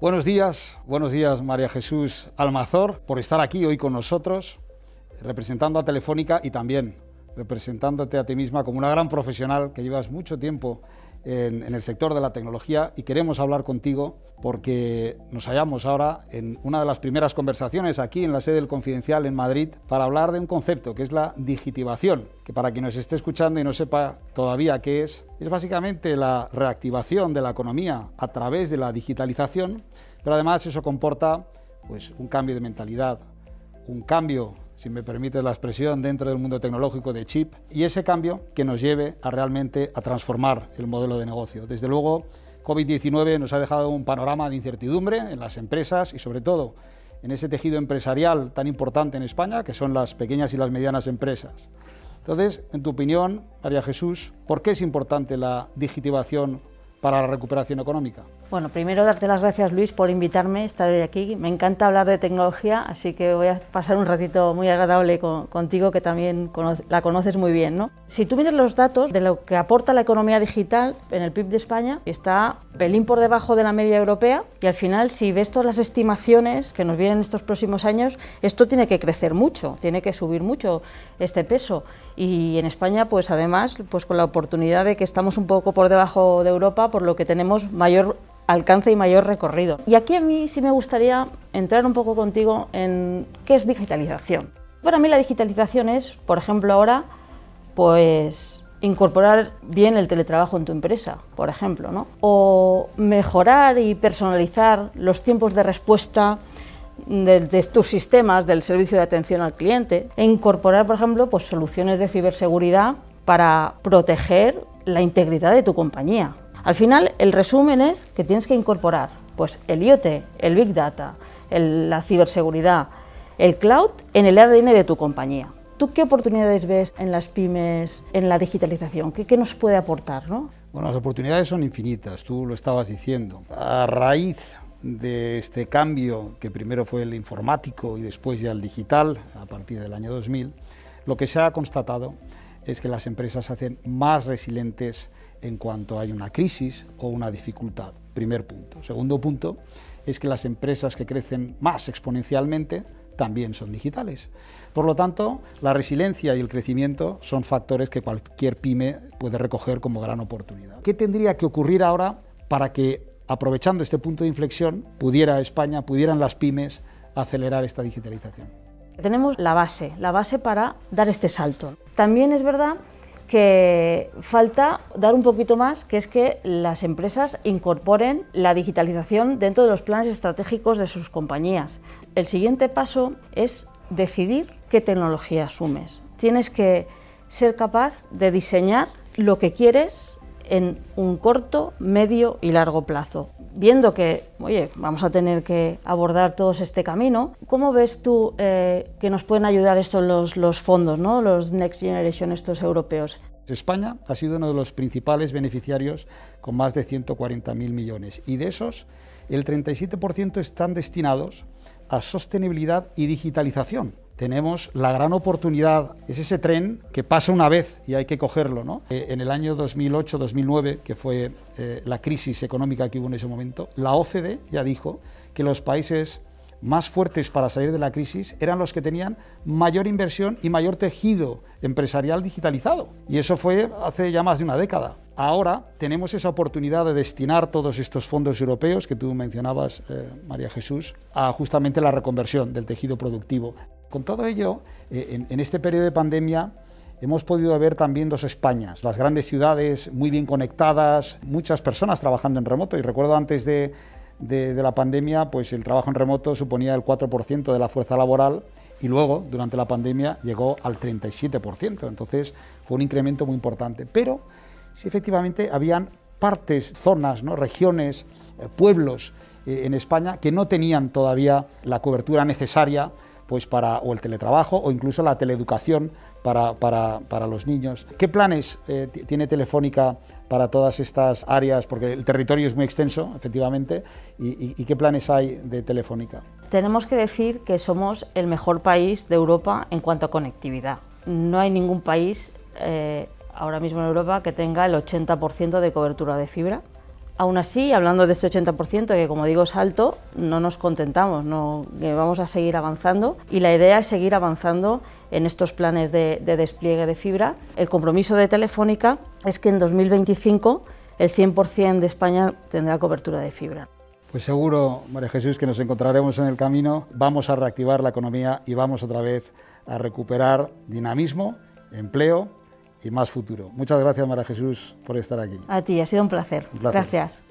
Buenos días, buenos días María Jesús Almazor, por estar aquí hoy con nosotros, representando a Telefónica y también representándote a ti misma como una gran profesional que llevas mucho tiempo en, el sector de la tecnología y queremos hablar contigo porque nos hallamos ahora en una de las primeras conversaciones aquí en la sede del Confidencial en Madrid para hablar de un concepto que es la digitivación, que para quien nos esté escuchando y no sepa todavía qué es, es básicamente la reactivación de la economía a través de la digitalización, pero además eso comporta pues un cambio de mentalidad, un cambio si me permite la expresión, dentro del mundo tecnológico de chip y ese cambio que nos lleve a realmente a transformar el modelo de negocio. Desde luego, COVID-19 nos ha dejado un panorama de incertidumbre en las empresas y sobre todo en ese tejido empresarial tan importante en España, que son las pequeñas y las medianas empresas. Entonces, en tu opinión, María Jesús, ¿por qué es importante la digitivación para la recuperación económica? Bueno, primero darte las gracias Luis por invitarme estar hoy aquí. Me encanta hablar de tecnología, así que voy a pasar un ratito muy agradable contigo que también la conoces muy bien. ¿no? Si tú miras los datos de lo que aporta la economía digital en el PIB de España, está pelín por debajo de la media europea y al final si ves todas las estimaciones que nos vienen estos próximos años, esto tiene que crecer mucho, tiene que subir mucho este peso. Y en España, pues además, pues con la oportunidad de que estamos un poco por debajo de Europa, por lo que tenemos mayor alcance y mayor recorrido. Y aquí a mí sí me gustaría entrar un poco contigo en qué es digitalización. Para mí la digitalización es, por ejemplo, ahora, pues incorporar bien el teletrabajo en tu empresa, por ejemplo, ¿no? O mejorar y personalizar los tiempos de respuesta de, de, tus sistemas del servicio de atención al cliente e incorporar, por ejemplo, pues, soluciones de ciberseguridad para proteger la integridad de tu compañía. Al final, el resumen es que tienes que incorporar pues, el IoT, el Big Data, la ciberseguridad, el cloud en el ADN de tu compañía. ¿Tú qué oportunidades ves en las pymes, en la digitalización? ¿Qué, nos puede aportar? ¿no? Bueno, las oportunidades son infinitas, tú lo estabas diciendo. A raíz de este cambio, que primero fue el informático y después ya el digital, a partir del año 2000, lo que se ha constatado es que las empresas se hacen más resilientes en cuanto hay una crisis o una dificultad. Primer punto. Segundo punto es que las empresas que crecen más exponencialmente también son digitales. Por lo tanto, la resiliencia y el crecimiento son factores que cualquier pyme puede recoger como gran oportunidad. ¿Qué tendría que ocurrir ahora para que, aprovechando este punto de inflexión, pudiera España, pudieran las pymes acelerar esta digitalización? Tenemos la base, la base para dar este salto. También es verdad que falta dar un poquito más, que es que las empresas incorporen la digitalización dentro de los planes estratégicos de sus compañías. El siguiente paso es decidir qué tecnología asumes. Tienes que ser capaz de diseñar lo que quieres en un corto, medio y largo plazo viendo que, oye, vamos a tener que abordar todos este camino, ¿cómo ves tú eh, que nos pueden ayudar estos los, los fondos, ¿no? los Next Generation, estos europeos? España ha sido uno de los principales beneficiarios con más de 140.000 millones y de esos el 37% están destinados a sostenibilidad y digitalización tenemos la gran oportunidad, es ese tren que pasa una vez y hay que cogerlo. ¿no? Eh, en el año 2008-2009, que fue eh, la crisis económica que hubo en ese momento, la OCDE ya dijo que los países más fuertes para salir de la crisis eran los que tenían mayor inversión y mayor tejido empresarial digitalizado. Y eso fue hace ya más de una década. Ahora tenemos esa oportunidad de destinar todos estos fondos europeos que tú mencionabas, eh, María Jesús, a justamente la reconversión del tejido productivo. Con todo ello, eh, en, este periodo de pandemia, hemos podido ver también dos Españas, las grandes ciudades muy bien conectadas, muchas personas trabajando en remoto. Y recuerdo antes de, de, la pandemia, pues el trabajo en remoto suponía el 4% de la fuerza laboral y luego, durante la pandemia, llegó al 37%. Entonces, fue un incremento muy importante. Pero sí, efectivamente, habían partes, zonas, ¿no? regiones, eh, pueblos eh, en España que no tenían todavía la cobertura necesaria pues para o el teletrabajo o incluso la teleeducación para, para, para los niños. ¿Qué planes eh, tiene Telefónica para todas estas áreas? Porque el territorio es muy extenso, efectivamente, y, qué planes hay de Telefónica? Tenemos que decir que somos el mejor país de Europa en cuanto a conectividad. No hay ningún país eh, ahora mismo en Europa que tenga el 80% de cobertura de fibra Aún así, hablando de este 80%, que como digo es alto, no nos contentamos, no, vamos a seguir avanzando y la idea es seguir avanzando en estos planes de, de despliegue de fibra. El compromiso de Telefónica es que en 2025 el 100% de España tendrá cobertura de fibra. Pues seguro, María Jesús, que nos encontraremos en el camino, vamos a reactivar la economía y vamos otra vez a recuperar dinamismo, empleo y más futuro. Muchas gracias, María Jesús, por estar aquí. A ti, ha sido un placer. Un placer. Gracias.